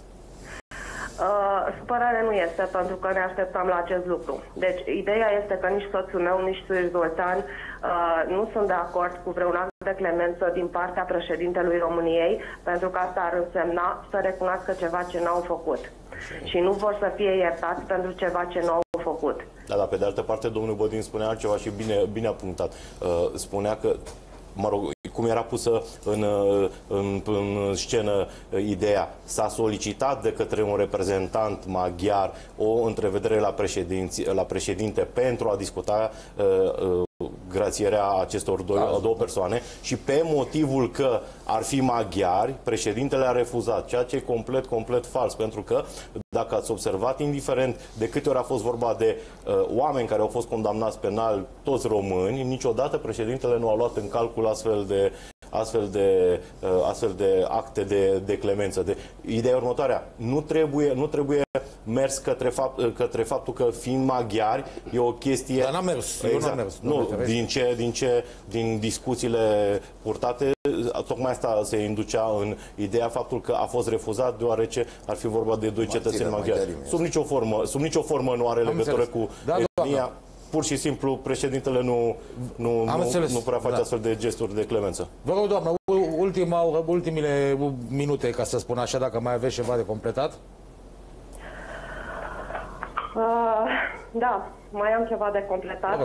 Uh, supărare nu este, pentru că ne așteptam la acest lucru. Deci, ideea este că nici soțul meu, nici Suiz Zoltan uh, nu sunt de acord cu vreun act de clemență din partea președintelui României, pentru că asta ar însemna să recunoască ceva ce n-au făcut. Și nu vor să fie iertați pentru ceva ce nu au făcut. Da, dar pe de altă parte, domnul Bodin spunea altceva și bine, bine apunctat. Uh, spunea că mă rog, cum era pusă în, în, în scenă ideea. S-a solicitat de către un reprezentant maghiar o întrevedere la, la președinte pentru a discuta uh, uh, grațierea acestor doi, da. două persoane și pe motivul că ar fi maghiari, președintele a refuzat, ceea ce e complet, complet fals, pentru că dacă ați observat, indiferent de câte ori a fost vorba de uh, oameni care au fost condamnați penal, toți români, niciodată președintele nu a luat în calcul astfel de astfel de, uh, astfel de acte de, de clemență. De, ideea următoarea, nu trebuie, nu trebuie mers către, fapt, uh, către faptul că fiind maghiari e o chestie... Dar n-a mers, exact. eu n-am mers. Nu, din ce, din ce, din discuțiile purtate, tocmai asta se inducea în ideea faptul că a fost refuzat deoarece ar fi vorba de doi cetățeni maghiari. Sub nicio formă, sub nicio formă nu are legătură cu da, etnia pur și simplu președintele nu, nu, Am nu, nu prea face da. astfel de gesturi de clemență. Vă rog, doamnă, ultima, ultimile minute, ca să spun așa, dacă mai aveți ceva de completat. Uh, da, mai am ceva de completat.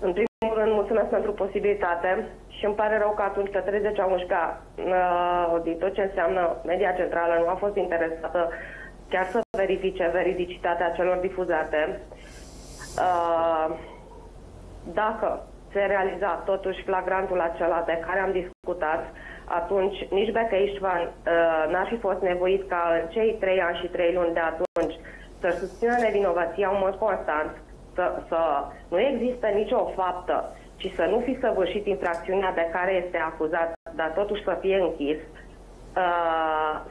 În primul rând, mulțumesc pentru posibilitate și îmi pare rău că atunci că 30 a uh, din tot ce înseamnă media centrală nu a fost interesată chiar să verifice veridicitatea celor difuzate. Uh, dacă se realiza totuși flagrantul acela de care am discutat, atunci nici Becă Ișvan uh, n-ar fi fost nevoit ca în cei trei ani și trei luni de atunci să susțină nevinovăția în mod constant, să, să nu există nicio faptă, ci să nu fi săvârșit infracțiunea de care este acuzat, dar totuși să fie închis, uh,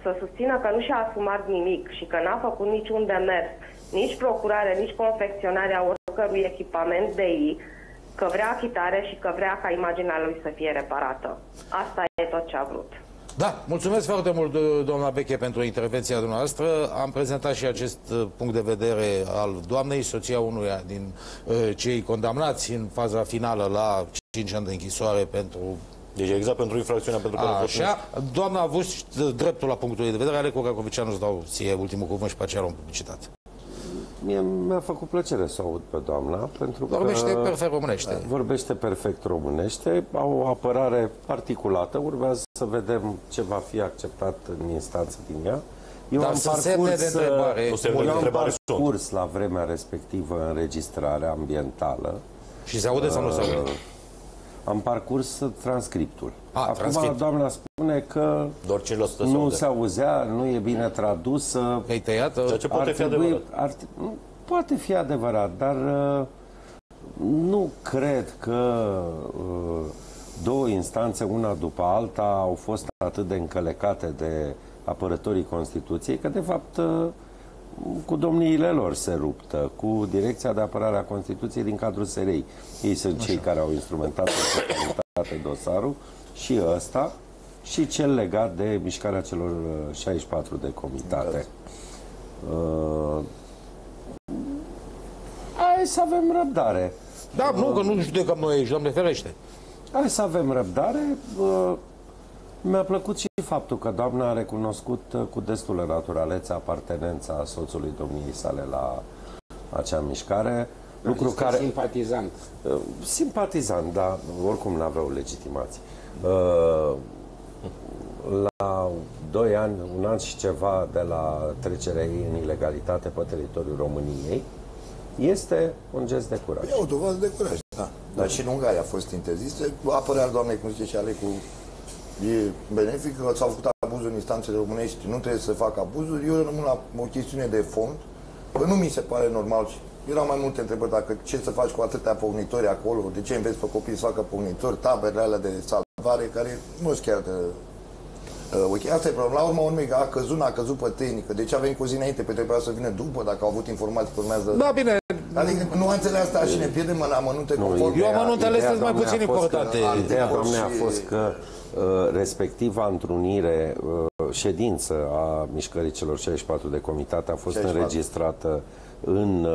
să susțină că nu și-a asumat nimic și că n-a făcut niciun demers nici procurare, nici confecționarea oricărui echipament de ei, că vrea achitare și că vrea ca imaginea lui să fie reparată. Asta e tot ce a vrut. Da, mulțumesc foarte mult, doamna Beche, pentru intervenția dumneavoastră. Am prezentat și acest uh, punct de vedere al doamnei, soția unuia din uh, cei condamnați în faza finală la 5 ani de închisoare pentru deci exact pentru infracțiunea pentru care Așa, doamna a avut dreptul la punctul de vedere, ale cu Racovicianu îți dau ție ultimul cuvânt și pe aceea luăm publicitate. Mie mi-a făcut plăcere să aud pe doamna, pentru vorbește că... perfect românește. Vorbește perfect românește, au o apărare particulată, urmează să vedem ce va fi acceptat în instanță din ea. Eu Dar am parcurs, de întrebare. Eu am parcurs la vremea respectivă înregistrarea ambientală. Și se aude uh, sau nu se aude? Uh, am parcurs transcriptul. A, Acum transcript. doamna spune că Doar nu se auzea, nu e bine tradusă. Ai tăiat? Ceea ce poate fi adevărat. Ar, nu, poate fi adevărat, dar uh, nu cred că uh, două instanțe, una după alta, au fost atât de încălecate de apărătorii Constituției, că de fapt uh, cu domniile lor se ruptă, cu Direcția de Apărare a Constituției din cadrul SRI. Ei sunt Așa. cei care au instrumentat în totalitate dosarul și ăsta și cel legat de mișcarea celor 64 de comitate. Uh, hai să avem răbdare. Da, uh, nu, că nu judecăm noi aici, Doamne ferește. Hai să avem răbdare. Uh, mi-a plăcut și faptul că doamna a recunoscut uh, cu destulă naturalețe apartenența soțului domniei sale la acea mișcare. Lucru care... Simpatizant. Uh, simpatizant, dar oricum nu aveau legitimație. Uh, la doi ani, un an și ceva de la trecerea ei în ilegalitate pe teritoriul României, este un gest de curaj. E o dovadă de curaj, da. Dar și în Ungaria a fost interzisă. Apărarea doamnei, cum zice și ale cu e benefic, că s-au făcut abuzuri în instanțele românești, nu trebuie să facă abuzuri. Eu rămân la o chestiune de fond, că nu mi se pare normal și erau mai multe întrebări, dacă ce să faci cu atâtea pognitori acolo, de ce înveți pe copii să facă pognitori, taberele alea de salvare, care nu sunt chiar de Uh, ok, asta e problema. La urmă, urmei, a căzut, a căzut pe tehnică. De ce a venit cu zi înainte? Pe trebuia să vină după, dacă au avut informații că urmează... Da, bine. Adică nuanțele astea și ne pierdem în amănunte conform. Eu amănuntele sunt mai puțin importante. Ideea doamnei a fost că Uh, respectiva întrunire, uh, ședință a mișcării celor 64 de comitate a fost 64. înregistrată în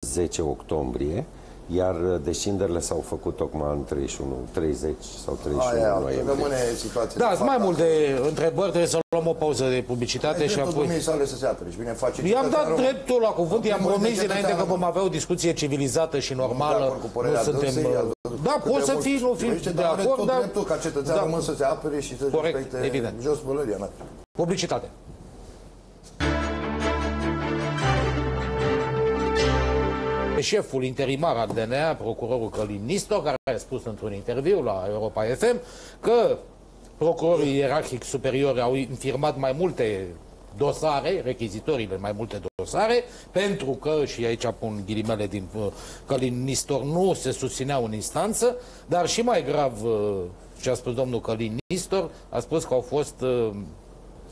10 uh, octombrie iar descinderile s-au făcut tocmai în 31, 30 sau 31 Aia, noiembrie. Rămâne situația. Da, sunt mai multe întrebări, trebuie să luăm o pauză de publicitate Ai și apoi... sale să se apere și bine face. I-am dat rău. dreptul la cuvânt, i-am promis înainte că vom avea o discuție civilizată și normală. Nu suntem... Da, poți să fii, nu fii de acord, dar... dreptul ca cetățean român să se apere și să respecte jos pălăria. Publicitate. șeful interimar al DNA, procurorul Călin Nistor, care a spus într-un interviu la Europa FM că procurorii ierarhic superiori au infirmat mai multe dosare, rechizitorile mai multe dosare, pentru că, și aici pun ghilimele din uh, Călin Nistor, nu se susțineau în instanță, dar și mai grav uh, ce a spus domnul Călin Nistor, a spus că au fost uh,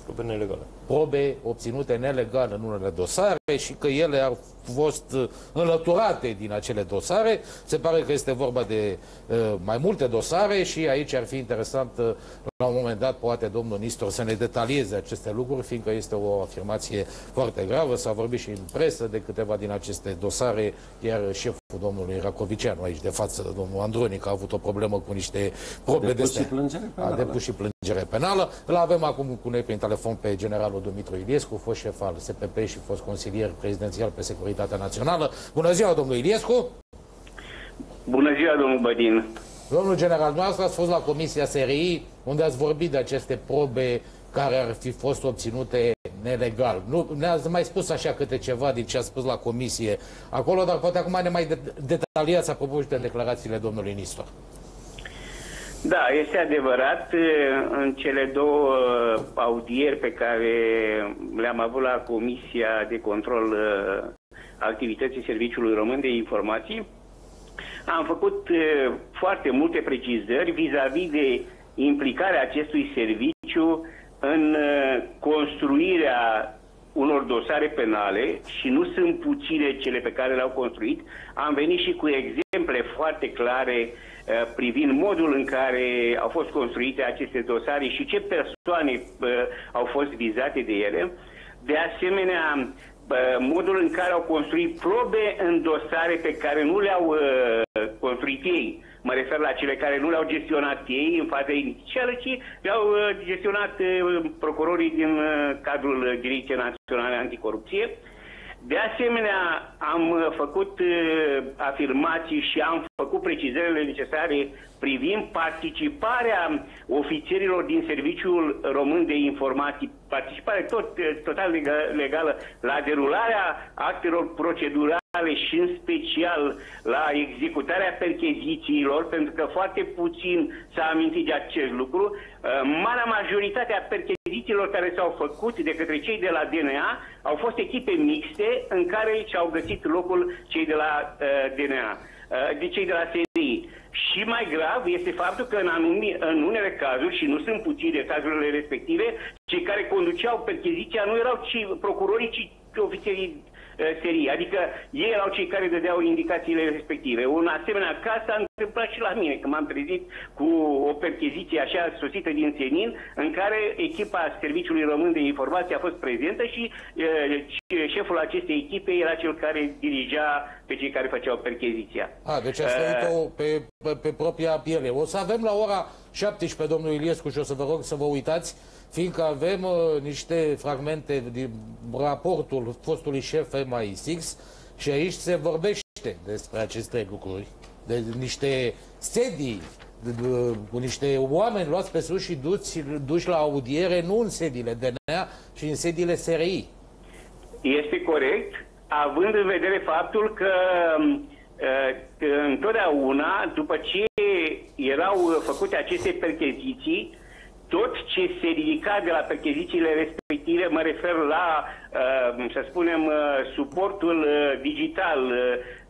probe nelegale. Probe obținute nelegal în unele dosare și că ele au fost uh, înlăturate din acele dosare. Se pare că este vorba de uh, mai multe dosare și aici ar fi interesant uh, la un moment dat poate domnul Nistor să ne detalieze aceste lucruri, fiindcă este o afirmație foarte gravă. S-a vorbit și în presă de câteva din aceste dosare, iar șeful domnului Racovicianu aici de față, domnul Andronic, a avut o problemă cu niște probe de și plângere penală. A depus și plângere penală. Îl avem acum cu noi prin telefon pe generalul Dumitru Iliescu, fost șef al SPP și fost consilier prezidențial pe securitatea națională. Bună ziua, domnul Iliescu! Bună ziua, domnul Bădin! Domnul general, noastră ați fost la Comisia SRI, unde ați vorbit de aceste probe care ar fi fost obținute nelegal. Nu, ne-ați mai spus așa câte ceva din ce a spus la comisie acolo, dar poate acum ne mai detaliați apropo de declarațiile domnului Nistor. Da, este adevărat. În cele două audieri pe care le-am avut la Comisia de Control uh, Activității Serviciului Român de Informații, am făcut uh, foarte multe precizări vis-a-vis -vis de implicarea acestui serviciu în uh, construirea unor dosare penale și nu sunt puține cele pe care le-au construit. Am venit și cu exemple foarte clare uh, privind modul în care au fost construite aceste dosare și ce persoane au fost vizate de ele. De asemenea, modul în care au construit probe în dosare pe care nu le-au uh, construit ei. Mă refer la cele care nu le-au gestionat ei în faza inițială, ci le-au uh, gestionat uh, procurorii din cadrul Direcției Naționale Anticorupție. De asemenea, am făcut afirmații și am făcut precizările necesare privind participarea ofițerilor din Serviciul Român de Informații, participare tot, total legală la derularea actelor procedurale și în special la executarea perchezițiilor, pentru că foarte puțin s-a amintit de acest lucru. Uh, marea majoritate a perchezițiilor care s-au făcut de către cei de la DNA au fost echipe mixte în care și-au găsit locul cei de la uh, DNA, uh, de cei de la SRI. și mai grav este faptul că în, anumi, în unele cazuri, și nu sunt puține cazurile respective, cei care conduceau percheziția nu erau ci procurorii, ci ofițerii Eh, serie. Adică ei erau cei care dădeau indicațiile respective. Un asemenea caz s-a întâmplat și la mine, când m-am trezit cu o percheziție așa sosită din Senin, în care echipa Serviciului Român de Informație a fost prezentă și e, șeful acestei echipe era cel care dirigea pe cei care făceau percheziția. A, deci a trăit-o eh, pe, pe, pe propria piele. O să avem la ora 17, domnul Iliescu, și o să vă rog să vă uitați fiindcă avem uh, niște fragmente din raportul fostului șef MI6 și aici se vorbește despre aceste lucruri, de niște sedii, de, de, cu niște oameni luați pe sus și duți, duși la audiere, nu în sediile DNA, ci în sediile SRI. Este corect, având în vedere faptul că că uh, întotdeauna, după ce erau făcute aceste percheziții, tot ce se ridica de la perchezițiile respective, mă refer la, uh, să spunem, uh, suportul uh, digital,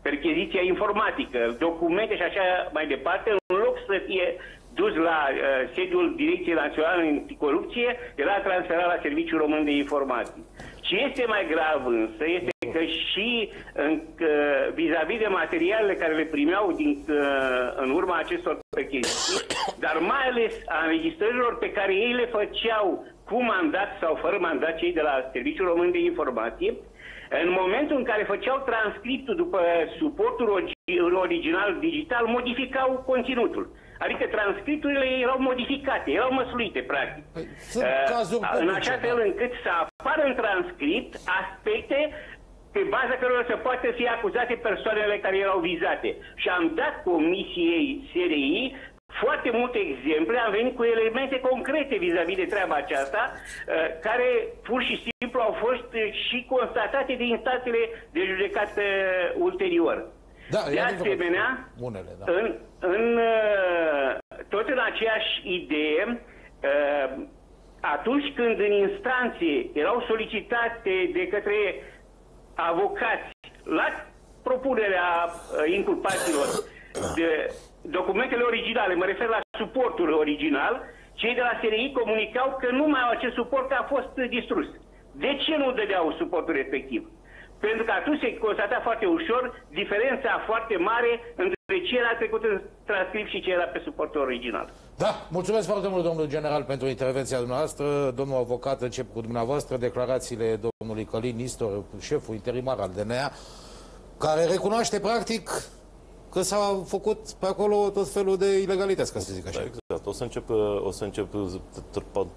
percheziția informatică, documente și așa mai departe, în loc să fie dus la uh, sediul Direcției Naționale Anticorupție, era transferat la Serviciul Român de Informații. Ce este mai grav însă este că și vis-a-vis -vis de materialele care le primeau din, uh, în urma acestor percheziții, dar mai ales a înregistrărilor pe care ei le făceau cu mandat sau fără mandat cei de la Serviciul Român de Informație, în momentul în care făceau transcriptul după suportul original digital, modificau conținutul. Adică transcripturile erau modificate, erau măsluite, practic. Păi, sunt uh, cazuri în așa fel încât să apară în transcript aspecte pe baza cărora să poată fi acuzate persoanele care erau vizate. Și am dat Comisiei SRI foarte multe exemple, am venit cu elemente concrete vis-a-vis -vis de treaba aceasta, uh, care pur și simplu au fost și constatate de instanțele de judecată ulterior. Da, de asemenea, unele, da. în, în, uh, tot în aceeași idee, uh, atunci când în instanțe erau solicitate de către avocați la propunerea uh, inculpaților de documentele originale, mă refer la suportul original, cei de la SRI comunicau că nu mai au acest suport, că a fost distrus. De ce nu dădeau suportul respectiv? Pentru că atunci se constata foarte ușor diferența foarte mare între ce era trecut în transcript și ce era pe suportul original. Da, mulțumesc foarte mult, domnul general, pentru intervenția dumneavoastră. Domnul avocat, încep cu dumneavoastră declarațiile domnului Călin Nistor, șeful interimar al DNA, care recunoaște, practic, că s-a făcut pe acolo tot felul de ilegalități, ca să zic așa. Da, exact. O să încep, o să încep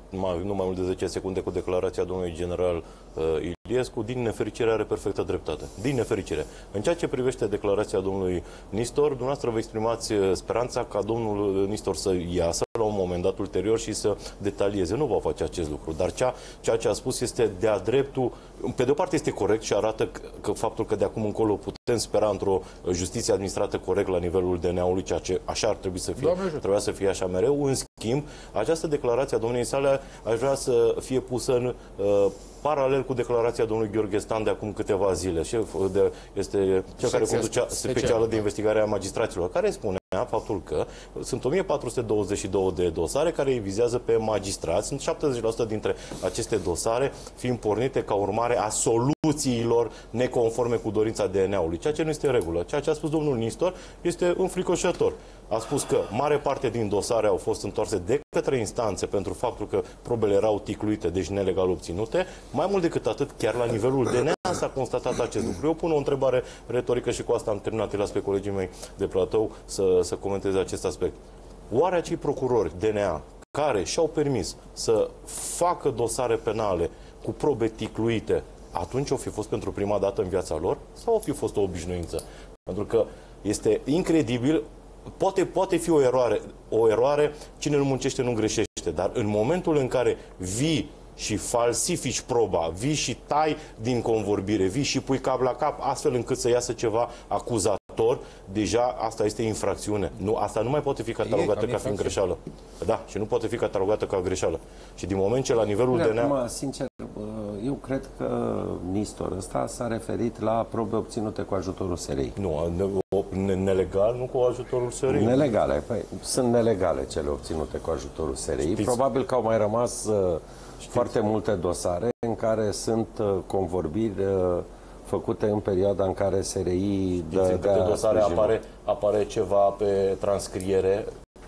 mai, nu mai mult de 10 secunde cu declarația domnului general uh, Iliescu. Din nefericire are perfectă dreptate. Din nefericire. În ceea ce privește declarația domnului Nistor, dumneavoastră vă exprimați uh, speranța ca domnul Nistor să iasă la un moment dat ulterior și să detalieze. Nu va face acest lucru, dar ceea, ceea ce a spus este de-a dreptul, pe de o parte este corect și arată că, că faptul că de acum încolo putem spera într-o justiție administrată corect la nivelul DNA-ului, ceea ce așa ar trebui să fie, trebuia să fie așa mereu. În schimb, această declarație a domniei sale aș vrea să fie pusă în uh, paralel cu declarația domnului Gheorghe Stan de acum câteva zile. Șef de, este cel care conducea specială de investigare a magistraților, care spune faptul că sunt 1422 de dosare care îi vizează pe magistrați. Sunt 70% dintre aceste dosare fiind pornite ca urmare a soluțiilor neconforme cu dorința DNA-ului, ceea ce nu este regulă. Ceea ce a spus domnul Nistor este înfricoșător a spus că mare parte din dosare au fost întoarse de către instanțe pentru faptul că probele erau ticluite, deci nelegal obținute. Mai mult decât atât, chiar la nivelul DNA s-a constatat acest lucru. Eu pun o întrebare retorică și cu asta am terminat, las pe colegii mei de platou să, să comenteze acest aspect. Oare acei procurori DNA care și-au permis să facă dosare penale cu probe ticluite, atunci o fi fost pentru prima dată în viața lor sau o fi fost o obișnuință? Pentru că este incredibil poate, poate fi o eroare. O eroare, cine nu muncește nu greșește. Dar în momentul în care vii și falsifici proba, vii și tai din convorbire, vii și pui cap la cap, astfel încât să iasă ceva acuzator, deja asta este infracțiune. Nu, asta nu mai poate fi catalogată ca, ca fiind greșeală. Da, și nu poate fi catalogată ca greșeală. Și din moment ce la nivelul de DNA... sincer, eu cred că Nistor ăsta s-a referit la probe obținute cu ajutorul SRI. Nu, ne- nelegal, nu cu ajutorul SRI. Nelegale. Păi, sunt nelegale cele obținute cu ajutorul SRI. Știți- Probabil că au mai rămas uh, foarte multe dosare în care sunt uh, convorbiri uh, făcute în perioada în care SRI Știți în câte dosare sprijinul. apare, apare ceva pe transcriere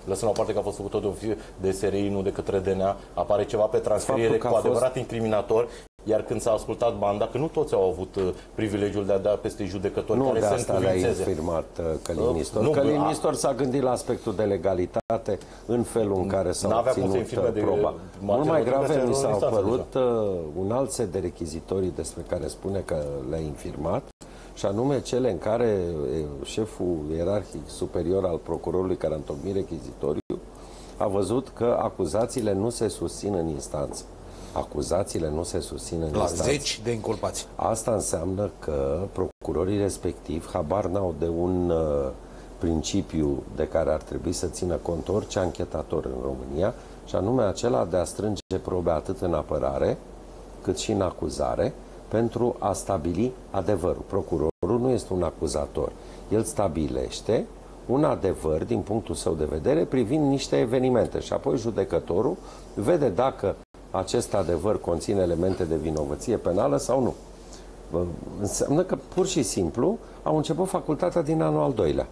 lăsăm la o parte că a fost făcută de, o fi- de SRI, nu de către DNA, apare ceva pe transcriere Faptul că cu a fost- adevărat incriminator, iar când s-a ascultat banda, că nu toți au avut uh, privilegiul de a da peste judecători Nu care de să asta le-a încuvințeze. infirmat uh, Călin Nistor. nu, Călin a- Nistor s-a gândit la aspectul de legalitate în felul în care s-a N-avea cum să obținut infirme uh, de- proba. marginea Mult mai de grave trebuie mi să s-au în instanță părut uh, un alt set de rechizitorii despre care spune că le-a infirmat și anume cele în care uh, șeful ierarhic superior al procurorului care a întocmit rechizitoriu a văzut că acuzațiile nu se susțin în instanță. Acuzațiile nu se susțin în La instanță. zeci de inculpați. Asta înseamnă că procurorii respectiv habar n-au de un uh, principiu de care ar trebui să țină cont orice anchetator în România, și anume acela de a strânge probe atât în apărare cât și în acuzare pentru a stabili adevărul. Procurorul nu este un acuzator. El stabilește un adevăr din punctul său de vedere privind niște evenimente și apoi judecătorul vede dacă acest adevăr conține elemente de vinovăție penală sau nu. Bă, Înseamnă că pur și simplu au început facultatea din anul al doilea.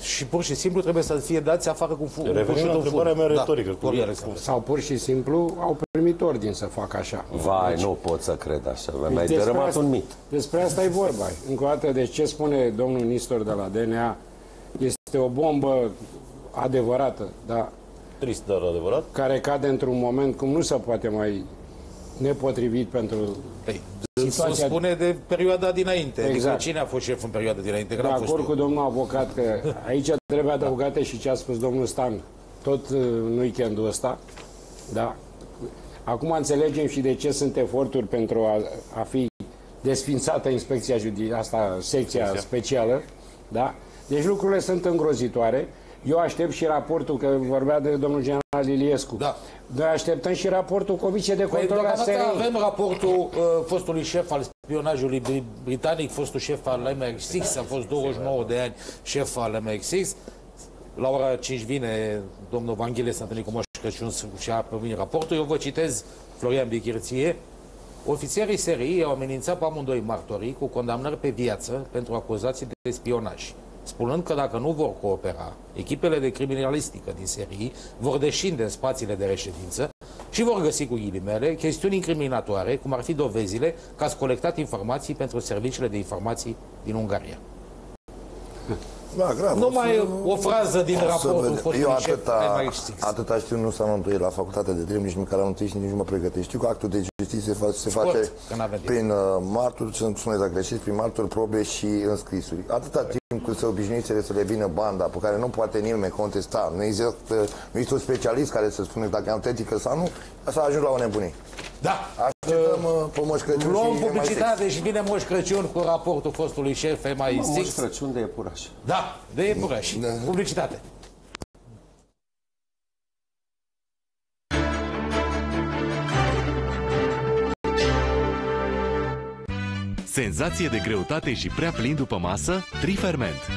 Și pur și simplu trebuie să fie dați afară cu fu- cu Revenind curșul la în întrebarea fund. mea retorică, cu- Florin cu- Alexandru. Sau pur și simplu au primit ordin să facă așa. Vai, nu pot să cred așa. Mi-ai Despre dărâmat asta- un mit. Despre asta e vorba. Încă o dată, deci ce spune domnul Nistor de la DNA este o bombă adevărată, dar Trist, dar adevărat. care cade într-un moment cum nu se poate mai nepotrivit pentru Păi, Situația- se spune de perioada dinainte. Exact. Exact. Adică cine a fost șef în perioada dinainte? Că de n-am fost acord eu. cu domnul avocat că aici trebuie adăugate și ce a spus domnul Stan tot uh, în weekendul ăsta. Da? Acum înțelegem și de ce sunt eforturi pentru a, a fi desfințată inspecția judi- asta, secția specială. Da? Deci lucrurile sunt îngrozitoare. Eu aștept și raportul, că vorbea de domnul general Iliescu. Da. Noi așteptăm și raportul Comisiei de Păi, Control a deocamdată SRI. avem raportul uh, fostului șef al spionajului bri- britanic, fostul șef al MX6, a fost 29 de ani șef al MX6. La ora 5 vine domnul Vanghile, s-a întâlnit cu Moș Crăciun și a primit raportul. Eu vă citez Florian Bichirție. Ofițerii SRI au amenințat pe amândoi martorii cu condamnări pe viață pentru acuzații de spionaj, spunând că dacă nu vor coopera, echipele de criminalistică din SRI vor deșinde în spațiile de reședință și vor găsi cu ghilimele chestiuni incriminatoare, cum ar fi dovezile că ați colectat informații pentru serviciile de informații din Ungaria. Da, grav. Numai O să- o frază din o să raportul vedem. fostului Eu șef atâta, MI6. atâta știu, nu s-am întâlnit la facultatea de drept, nici măcar am întâlnit și nici nu mă pregătesc. Știu că actul de justiție se, fa- se Scurt, face că n-avem timp. prin uh, marturi, să nu spuneți dacă greșesc, prin marturi, probe și înscrisuri. Atâta timp cât se obișnuițele să le vină banda, pe care nu poate nimeni contesta, nu există, nu există un specialist care să spune dacă e autentică sau nu, s-a ajuns la o nebunie. Da, Așteptăm uh, pe Moș Crăciun luăm și mai publicitate și vine Moș Crăciun cu raportul fostului șef Moș MI6. Crăciun de iepuraș. Da, de iepuraș. Da. Publicitate. Senzație de greutate și prea plin după masă? Triferment.